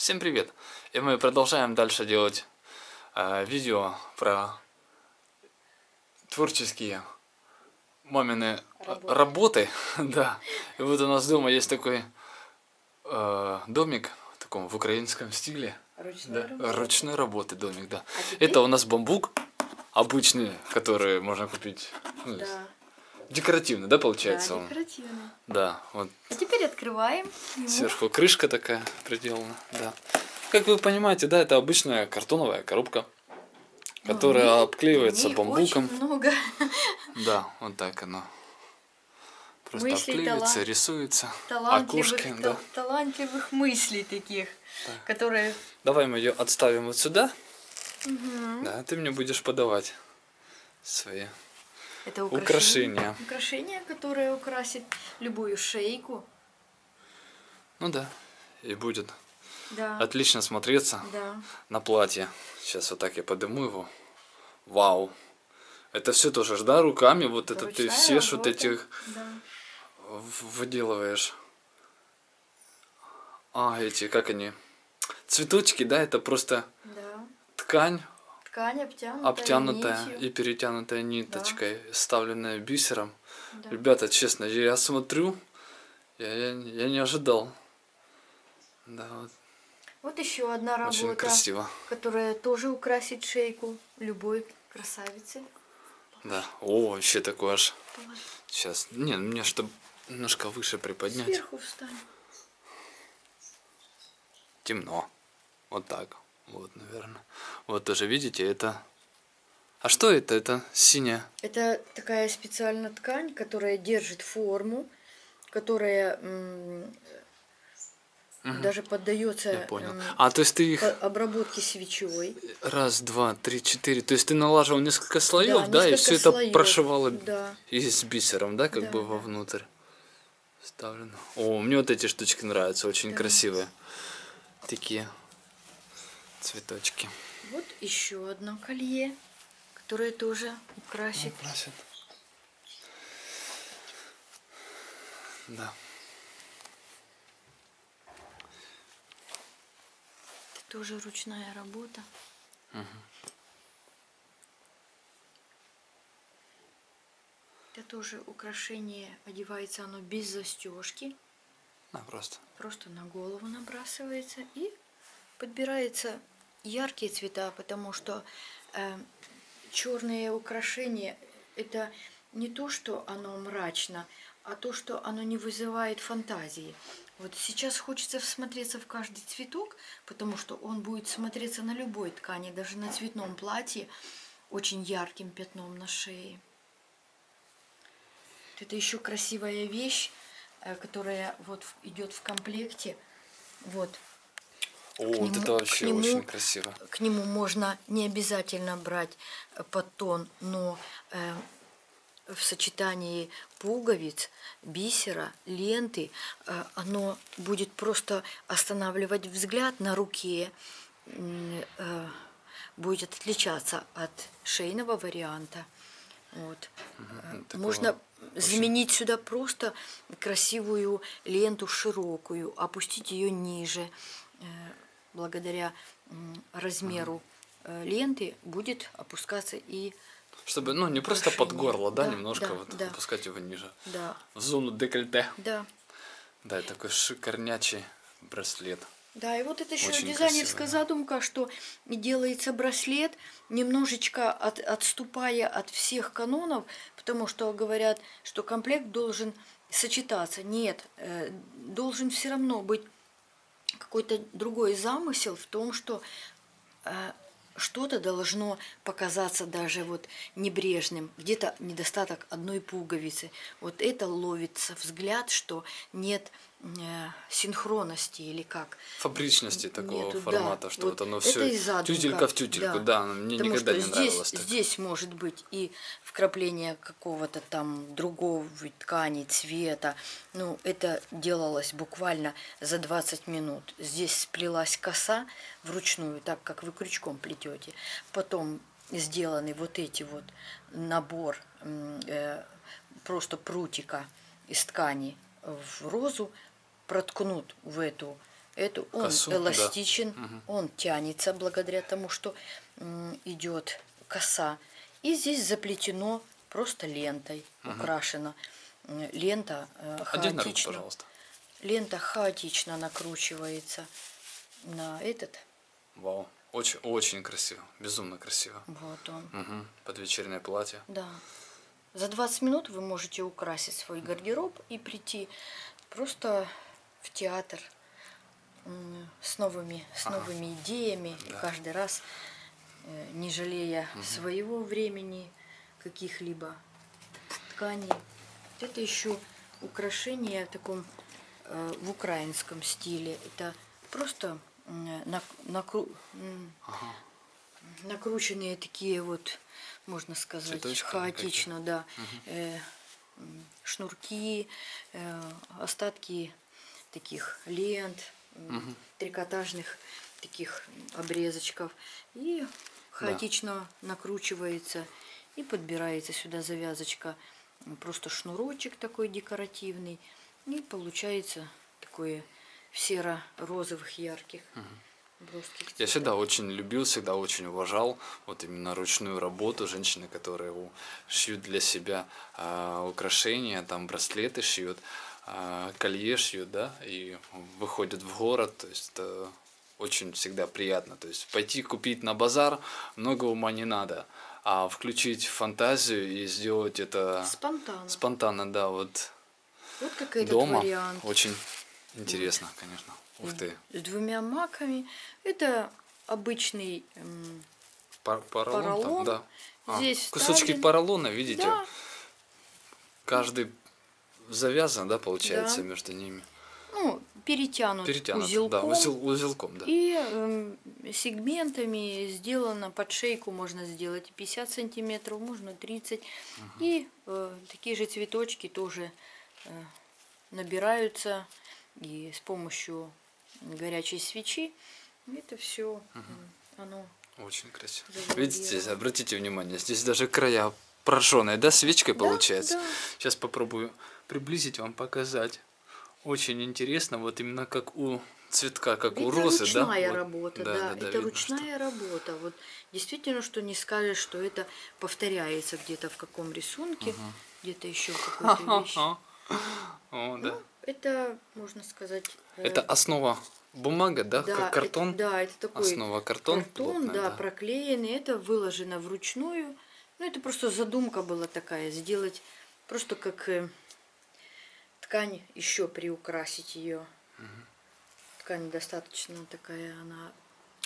Всем привет! И мы продолжаем дальше делать э, видео про творческие мамины Работы. работы. да. И вот у нас дома есть такой э, домик в таком в украинском стиле. Ручная Да, работа. ручной работы домик, да. А теперь- Это у нас бамбук обычный, который можно купить. ну, Да, Декоративный, да, получается да, он? декоративный. Да, вот А теперь открываем его. Сверху крышка такая приделана, да. Как вы понимаете, да, это обычная картоновая коробка, Ну, которая в ней- обклеивается ней бамбуком. Очень много. Да, вот так оно. Просто Мыслей, обклеивается, талант- рисуется. талантливых, Окошки, та- да. талантливых мыслей таких, которые... Давай мы ее отставим вот сюда. Мгм. Да, ты мне будешь подавать свои Это украшения. Украшение, которое украсит любую шейку. Ну да. И будет Да, отлично смотреться да. на платье. Сейчас вот так я подниму его. Вау. Это все тоже, ж, да, руками, вот это ты Ручная все вот этих Да. выделываешь. А, эти, как они? Цветочки, да, это просто да. ткань, Ткань обтянутая, обтянутая нитью. и перетянутая ниточкой, вставленная бисером. Да. Ребята, честно, я смотрю, я, я, я не ожидал. Да, вот, Вот еще одна очень работа, красиво. которая тоже украсит шейку любой красавицы. Да. О, вообще такое аж. Сейчас. Не, мне чтобы немножко выше приподнять. Сверху встань. Темно. Вот так. Вот, наверное. Вот тоже видите, это. А что это? Это синяя. Это такая специальная ткань, которая держит форму, которая Мгм. даже поддается Я понял. А, то есть ты их обработке свечой. раз, два, три, четыре. То есть ты налаживал несколько слоев, да, и несколько все это слоев. прошивала Да. и с бисером, да, как Да, бы да. вовнутрь вставлено. О, мне вот эти штучки нравятся, очень Да. красивые. Такие цветочки. Вот еще одно колье, которое тоже украсит. Красит. Да. Это тоже ручная работа. Это тоже украшение, одевается оно без застежки. Да, просто. просто на голову набрасывается и подбирается яркие цвета, потому что черные украшения это не то, что оно мрачно, а то, что оно не вызывает фантазии. Вот сейчас хочется всмотреться в каждый цветок, потому что он будет смотреться на любой ткани, даже на цветном платье, очень ярким пятном на шее. Это еще красивая вещь, э, которая вот идет в комплекте. Вот. О, вот нему- это вообще к нему- очень красиво. К нему можно не обязательно брать э, подтон, но э, в сочетании пуговиц, бисера, ленты, э, оно будет просто останавливать взгляд на руке, э, будет отличаться от шейного варианта. Вот. Э, такого Можно очень- заменить сюда просто красивую ленту широкую, опустить ее ниже. Благодаря размеру э, ленты будет опускаться и Чтобы, ну, не просто под горло, да, Да, немножко да, вот да. опускать его ниже. да, В зону декольте. да. Да, такой шикарнячий браслет. Да, и вот это еще Очень дизайнерская красиво, да. задумка, что делается браслет, немножечко от- отступая от всех канонов, потому что говорят, что комплект должен сочетаться. Нет, э, должен все равно быть какой-то другой замысел в том, что э, что-то должно показаться даже вот небрежным, где-то недостаток одной пуговицы. Вот это ловится взгляд, что нет синхронности или как. Фабричности такого Нету, да. формата, что вот, Вот оно это все тютелька в тютельку, да, мне Потому никогда не здесь, нравилось так. здесь может быть и вкрапление какого-то там другого ткани, цвета. Ну, это делалось буквально за 20 минут. Здесь сплелась коса вручную, так как вы крючком плетете. Потом сделаны вот эти вот набор э, просто прутика из ткани в розу, проткнут в эту Это он Косу, да. эластичен, он тянется благодаря тому, что идет коса. И здесь заплетено просто лентой, украшено. М, Лента э, на руку, хаотично. пожалуйста. Лента хаотично накручивается на этот. Вау. Очень, очень красиво. Безумно красиво. Вот он. Мгм. Под вечернее платье. Да. За 20 минут вы можете украсить свой гардероб и прийти просто в театр с новыми, с Ага. новыми идеями, и Да. каждый раз э, не жалея своего времени, каких-либо тканей. Это еще украшение в таком э, в украинском стиле. Это просто накру- Ага. накрученные такие вот, можно сказать, Цветочки хаотично, да, м, шнурки, остатки таких лент, м, трикотажных таких обрезочков. И хаотично накручивается и подбирается сюда завязочка, просто шнурочек такой декоративный. И получается такое в серо-розовых ярких броских Я всегда очень любил, всегда очень уважал вот именно ручную работу, женщины, которые шьют для себя а, украшения, там браслеты шьют, а, колье шьют, да, и выходят в город, то есть это очень всегда приятно. То есть пойти купить на базар много ума не надо, а включить фантазию и сделать это Спонтанно. спонтанно, да, вот Вот как этот дома. вариант. Очень интересно, конечно. Ух ты. С двумя маками. Это обычный м, Пар- поролон, там, поролон. да. А, Здесь кусочки вставлен. поролона, видите? Да, Каждый завязан, да, получается, Да. между ними. ну, перетянут, Перетянут, узелком. да, узел, узелком, да. И эм, сегментами сделано под шейку можно сделать 50 сантиметров, можно 30. И э, такие же цветочки тоже э, набираются и с помощью горячей свечи это все оно Очень красиво. Видите, обратите внимание, здесь даже края прожженные, да, свечкой Да, получается. да. Сейчас попробую приблизить вам показать. Очень интересно, вот именно как у цветка, как у это розы, да? ручная Вот. работа, да, это видно, что- ручная работа. Вот действительно, что не скажешь, что это повторяется где-то в каком рисунке, где-то еще какой-то. Ха-ха. О, да. Ну, это, можно сказать... э, Это основа бумага, да, да, как картон? Это, да, это такой Основа картон, картон, плотная, да, да. проклеенный. Это выложено вручную. Ну, это просто задумка была такая, сделать просто как э, ткань, еще приукрасить ее. Ткань достаточно такая, она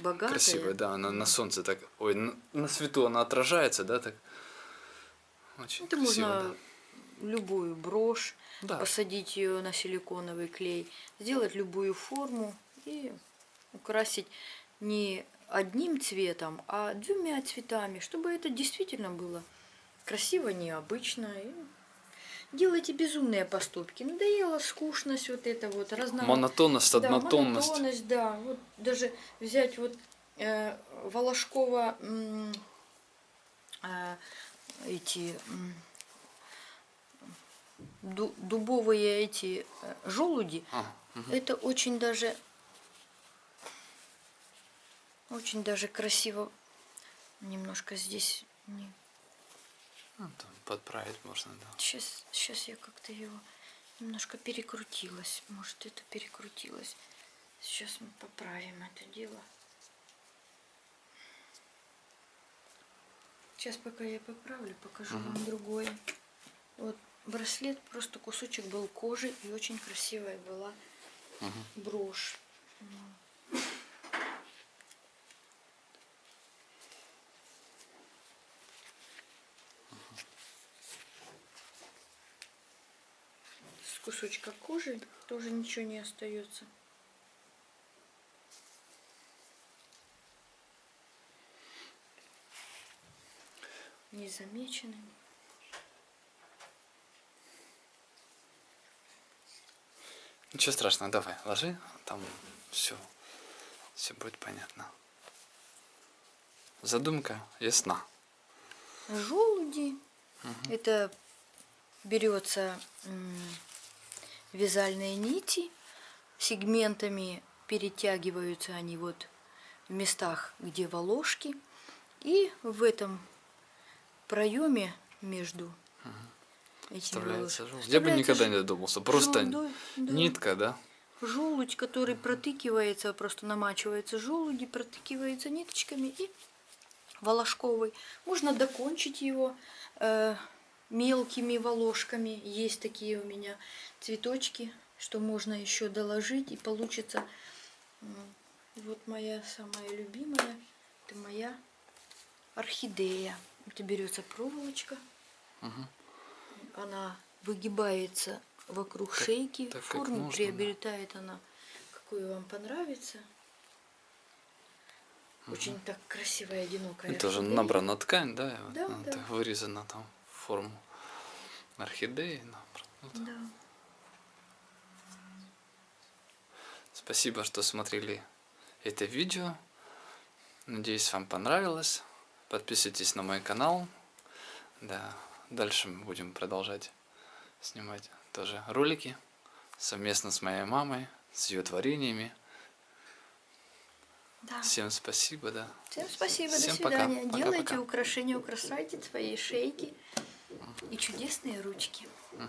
богатая. Красивая, да, она на солнце так, ой, на, на свету она отражается, да, так. Очень Это красиво, можно любую брошь, Да. посадить ее на силиконовый клей, сделать любую форму и украсить не одним цветом, а двумя цветами, чтобы это действительно было красиво, необычно. И делайте безумные поступки. Надоело скучность вот это вот, разно... Монотонность, Да, однотонность. монотонность, да. Вот даже взять вот э, Волошкова э, эти дубовые эти э, желуди, А, мгм. это очень даже очень даже красиво. Немножко здесь не... Ну, там подправить можно, да. Сейчас, сейчас я как-то его немножко перекрутилась. Может, это перекрутилось. Сейчас мы поправим это дело. Сейчас, пока я поправлю, покажу вам другое. Вот браслет, просто кусочек был кожи и очень красивая была брошь. Кусочка кожи тоже ничего не остается. Незамеченным. Ничего страшного, давай, ложи, там все, все будет понятно. Задумка ясна. Желуди. Это берется вязальные нити сегментами перетягиваются они вот в местах, где волошки. И в этом проеме между этими Вставляется волос-. Я бы никогда ж- не додумался. Просто желудой, да. нитка, да? желудь, который протыкивается, просто намачивается желуди, протыкивается ниточками и волошковый. Можно докончить его э, мелкими волошками. Есть такие у меня цветочки, что можно еще доложить и получится. Вот моя самая любимая, это моя орхидея. Это берется проволочка, Мгм. она выгибается вокруг Так- шейки, так форму да. приобретает она, какую вам понравится. Очень так красивая, одинокая. Это же набрана ткань, да? вот Да, да. вырезана там форму орхидеи. Вот. Да. Спасибо, что смотрели это видео. Надеюсь, вам понравилось. Подписывайтесь на мой канал. Да, дальше мы будем продолжать снимать тоже ролики совместно с моей мамой, с ее творениями. Да. Всем спасибо, да. Всем спасибо, Всем до пока. свидания. Пока, Делайте пока. украшения, украшайте свои шейки и чудесные ручки. Мгм.